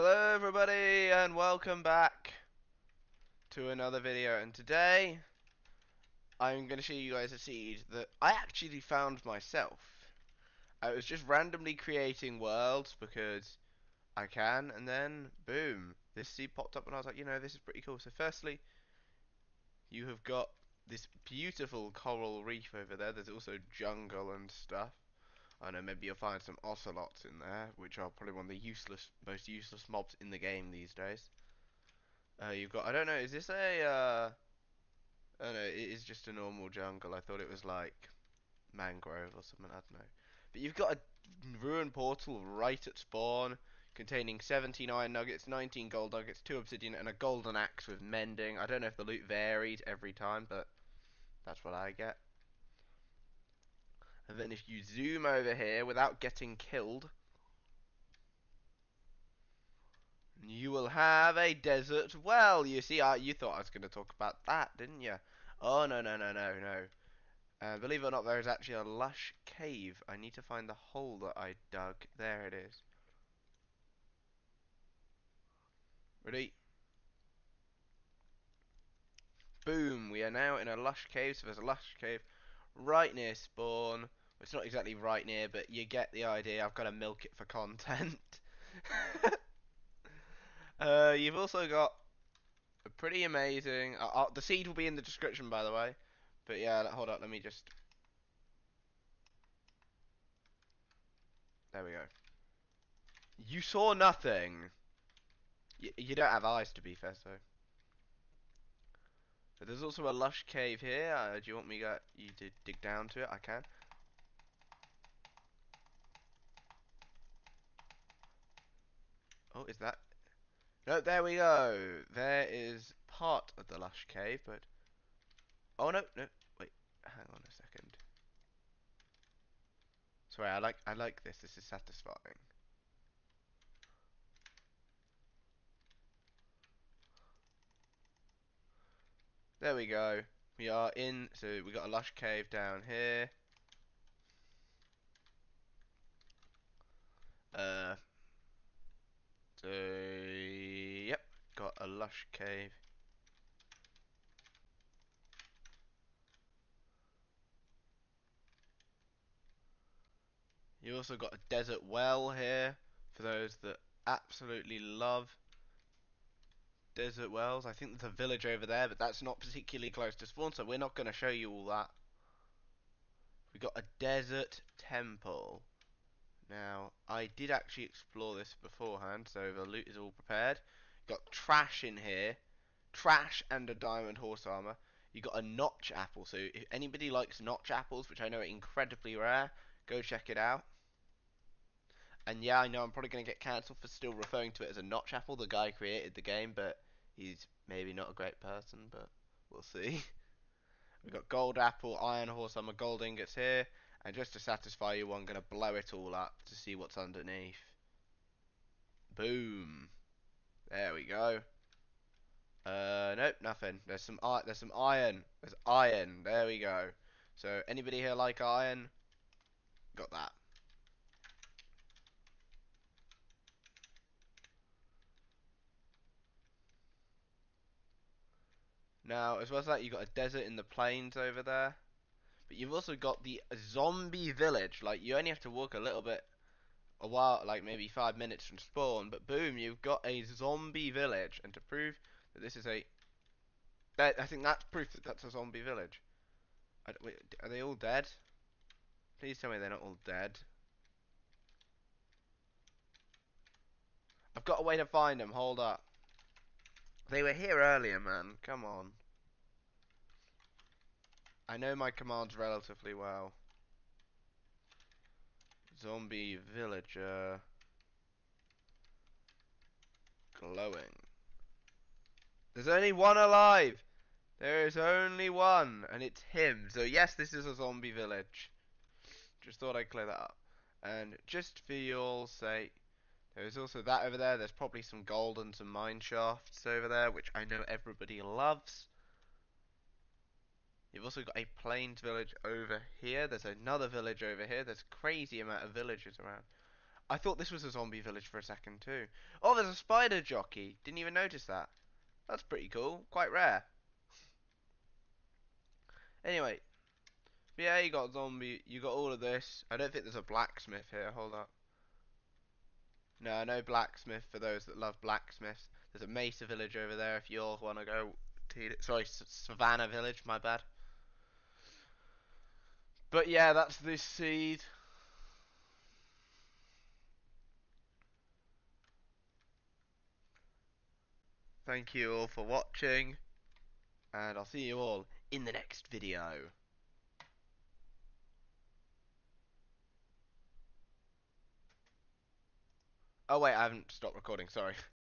Hello everybody and welcome back to another video. And today I'm going to show you guys a seed that I actually found myself. I was just randomly creating worlds because I can and then boom this seed popped up and I was like you know this is pretty cool. So firstly you have got this beautiful coral reef over there. There's also jungle and stuff I know maybe you'll find some ocelots in there, which are probably one of the useless, most useless mobs in the game these days. Uh, you've got, I don't know, is this a, uh, I don't know, it is just a normal jungle. I thought it was like mangrove or something, I don't know. But you've got a ruined portal right at spawn, containing 79 nuggets, 19 gold nuggets, 2 obsidian, and a golden axe with mending. I don't know if the loot varied every time, but that's what I get. And then if you zoom over here without getting killed, you will have a desert well. You see, I, you thought I was going to talk about that, didn't you? Oh, no, no, no, no, no. Uh, believe it or not, there is actually a lush cave. I need to find the hole that I dug. There it is. Ready? Boom! We are now in a lush cave, so there's a lush cave right near spawn. It's not exactly right near, but you get the idea. I've got to milk it for content. uh, you've also got a pretty amazing. Uh, uh, the seed will be in the description, by the way. But yeah, hold up. Let me just. There we go. You saw nothing. Y you don't have eyes, to be fair, so. But there's also a lush cave here. Uh, do you want me to, you to dig down to it? I can. Oh, is that? No, there we go. There is part of the lush cave, but... Oh, no, no. Wait, hang on a second. Sorry, I like I like this. This is satisfying. There we go. We are in, so we got a lush cave down here. Uh, so, yep, got a lush cave. You also got a desert well here for those that absolutely love desert wells. I think there's a village over there, but that's not particularly close to spawn, so we're not going to show you all that. We got a desert temple. Now, I did actually explore this beforehand, so the loot is all prepared. Got trash in here. Trash and a diamond horse armor. You got a notch apple, so if anybody likes notch apples, which I know are incredibly rare, go check it out. And yeah, I know I'm probably going to get cancelled for still referring to it as a notch apple. The guy created the game, but he's maybe not a great person, but we'll see. We've got gold apple, iron horse armor, gold ingots here. And just to satisfy you, I'm going to blow it all up to see what's underneath. Boom. There we go. Uh, nope, nothing. There's some there's some iron. There's iron. There we go. So anybody here like iron? Got that. Now, as well as that, you've got a desert in the plains over there. But you've also got the zombie village. Like, you only have to walk a little bit, a while, like maybe five minutes from spawn. But boom, you've got a zombie village. And to prove that this is a... I think that's proof that that's a zombie village. Wait, are they all dead? Please tell me they're not all dead. I've got a way to find them. Hold up. They were here earlier, man. Come on. I know my commands relatively well. Zombie villager. Glowing. There's only one alive! There is only one, and it's him. So yes, this is a zombie village. Just thought I'd clear that up. And just for your sake, there's also that over there. There's probably some gold and some mine shafts over there, which I know everybody loves. You've also got a plains village over here. There's another village over here. There's a crazy amount of villages around. I thought this was a zombie village for a second too. Oh, there's a spider jockey. Didn't even notice that. That's pretty cool. Quite rare. Anyway, yeah, you got zombie. You got all of this. I don't think there's a blacksmith here. Hold up. No, no blacksmith for those that love blacksmiths. There's a Mesa village over there if you all want to go to. Sorry, Savannah village. My bad. But yeah, that's this seed. Thank you all for watching. And I'll see you all in the next video. Oh wait, I haven't stopped recording, sorry.